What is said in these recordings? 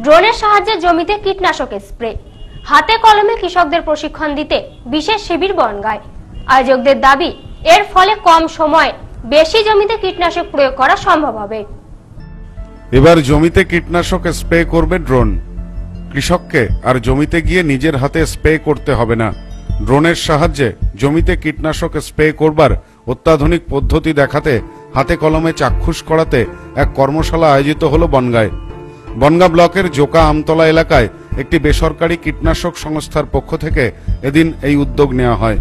ড্রোনের সাহায্যে জমিতে কীটনাশক স্প্রে। হাতে কলমে কৃষকদের প্রশিক্ষণ দিতে বিশেষ শিবির বনগায়। আয়োজকদের দাবি, এর ফলে কম সময়ে বেশি জমিতে কীটনাশক প্রয়োগ করা সম্ভব হবে। এবার জমিতে কীটনাশক স্প্রে করবে ড্রোন। কৃষককে আর জমিতে গিয়ে নিজের হাতে স্প্রে করতে হবে না। ড্রোনের সাহায্যে জমিতে কীটনাশক স্প্রে করবার অত্যাধুনিক পদ্ধতি দেখাতে হাতে কলমে চাক্ষুষ করাতে এক কর্মশালা আয়োজিত হলো বনগায়। বনগা ব্লকের জোকা আমতলা এলাকায় একটি বেসরকারি কীটনাশক সংস্থার পক্ষ থেকে এদিন এই উদ্যোগ নেওয়া হয়।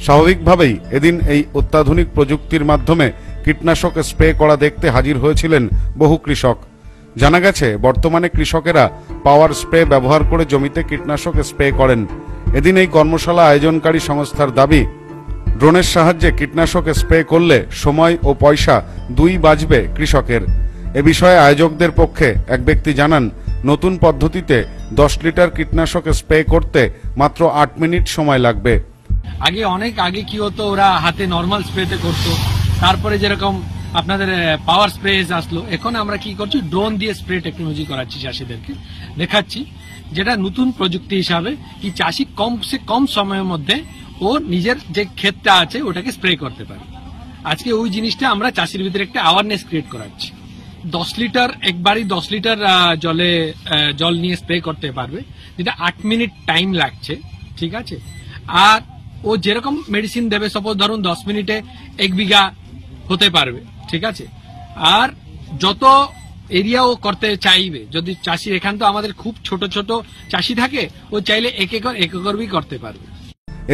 স্বাভাবিকভাবেই এদিন এই অত্যাধুনিক প্রযুক্তির মাধ্যমে কীটনাশক স্প্রে করা দেখতে হাজির হয়েছিলেন বহু কৃষক। জানা গেছে, বর্তমানে কৃষকেরা পাওয়ার স্প্রে ব্যবহার করে জমিতে কীটনাশক স্প্রে করেন। এদিন এই কর্মশালা আয়োজনকারী সংস্থার দাবি, ড্রোনের সাহায্যে কীটনাশক স্প্রে করলে সময় ও পয়সা দুই বাঁচবে কৃষকের। এ বিষয়ে আয়োজকদের পক্ষে এক ব্যক্তি জানান, নতুন পদ্ধতিতে দশ লিটার কীটনাশক স্প্রে করতে মাত্র আট মিনিট সময় লাগবে। আগে অনেক আগে কি হতো, ওরা হাতে নর্মাল স্প্রেতে করতো, তারপরে যেরকম আপনাদের পাওয়ার স্প্রে আসলো, এখন আমরা কি করছি ড্রোন দিয়ে স্প্রে টেকনোলজি করাচ্ছি চাষিদেরকে, দেখাচ্ছি, যেটা নতুন প্রযুক্তি হিসাবে, কি চাষি কম, সে কম সময়ের মধ্যে ও নিজের যে ক্ষেতটা আছে, ওটাকে স্প্রে করতে পারে। আজকে ওই জিনিসটা আমরা চাষির ভিতরে একটা অ্যাওয়ারনেস ক্রিয়েট করাচ্ছি। দশ লিটার, একবারই দশ লিটার জলে জল নিয়ে স্প্রে করতে পারবে। যেটা আট মিনিট টাইম লাগছে, ঠিক আছে? আর ও যেরকম মেডিসিন দেবে সাপোজ ধরুন দশ মিনিটে এক বিঘা হতে পারবে, ঠিক আছে? আর যত এরিয়া ও করতে চাইবে, যদি চাষি, এখান তো আমাদের খুব ছোট ছোট চাষি থাকে, ও চাইলে এক একর এক একর বি করতে পারবে।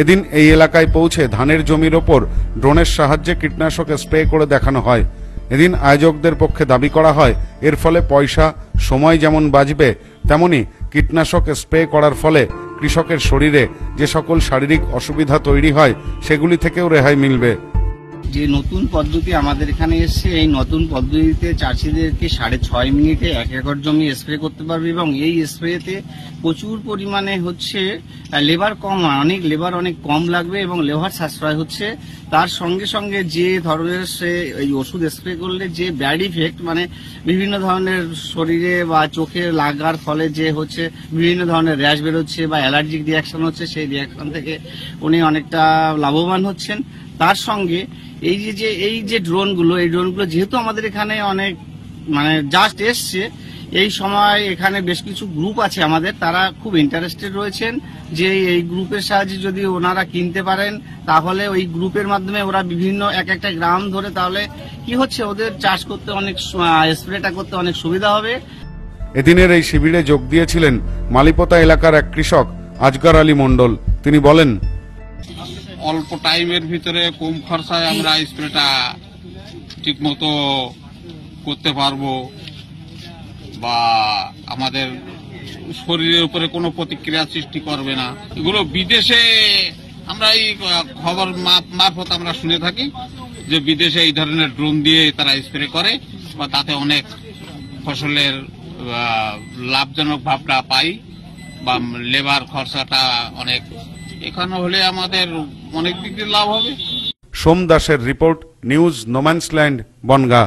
এদিন এই এলাকায় পৌঁছে ধানের জমির ওপর ড্রোনের সাহায্যে কীটনাশক স্প্রে করে দেখানো হয়। এদিন আয়োজকদের পক্ষে দাবি করা হয়, এর ফলে পয়সা, সময় যেমন বাঁচবে, তেমনি কীটনাশক স্প্রে করার ফলে কৃষকের শরীরে যে সকল শারীরিক অসুবিধা তৈরি হয়, সেগুলি থেকেও রেহাই মিলবে। যে নতুন পদ্ধতি আমাদের এখানে এসছে, এই নতুন পদ্ধতিতে চাষিদেরকে সাড়ে ছয় মিনিটে এক একর জমি স্প্রে করতে পারবে এবং এই স্প্রেতে প্রচুর পরিমাণে হচ্ছে লেবার কম, অনেক লেবার অনেক কম লাগবে এবং লেবার সাশ্রয় হচ্ছে। তার সঙ্গে সঙ্গে যে ধরনের সে এই ওষুধ স্প্রে করলে যে ব্যাড ইফেক্ট মানে বিভিন্ন ধরনের শরীরে বা চোখে লাগার ফলে যে হচ্ছে বিভিন্ন ধরনের র্যাশ বেরোচ্ছে বা অ্যালার্জিক রিয়াকশন হচ্ছে, সেই রিয়াকশন থেকে উনি অনেকটা লাভবান হচ্ছেন। তার সঙ্গে এই যে যে, এই যে ড্রোনগুলো এই ড্রোনগুলো যেহেতু আমাদের এখানে অনেক মানে জাস্ট এসছে, এই সময় এখানে বেশ কিছু গ্রুপ আছে আমাদের, তারা খুব ইন্টারেস্টেড রয়েছেন যে এই গ্রুপের সাহায্যে যদি ওনারা কিনতে পারেন, তাহলে ওই গ্রুপের মাধ্যমে ওরা বিভিন্ন, এক একটা গ্রাম ধরে তাহলে কি হচ্ছে, ওদের চাষ করতে অনেক স্প্রেটা করতে অনেক সুবিধা হবে। এদিনের এই শিবিরে যোগ দিয়েছিলেন মালিপতা এলাকার এক কৃষক, আজগর আলী মণ্ডল। তিনি বলেন অল্প টাইমের ভিতরে কম খরচায় আমরা স্প্রেটা ঠিক মতো করতে পারব বা আমাদের শরীরের উপরে কোনো প্রতিক্রিয়া সৃষ্টি করবে না। এগুলো বিদেশে আমরা এই খবর মারফত আমরা শুনে থাকি যে বিদেশে এই ধরনের ড্রোন দিয়ে তারা স্প্রে করে বা তাতে অনেক ফসলের লাভজনক ভাবটা পাই বা লেবার খরচাটা অনেক এখানে হলে আমাদের অনেক দিক দিয়ে লাভ হবে। সোম দাসের রিপোর্ট নিউজ নোম্যান্সল্যান্ড বনগা।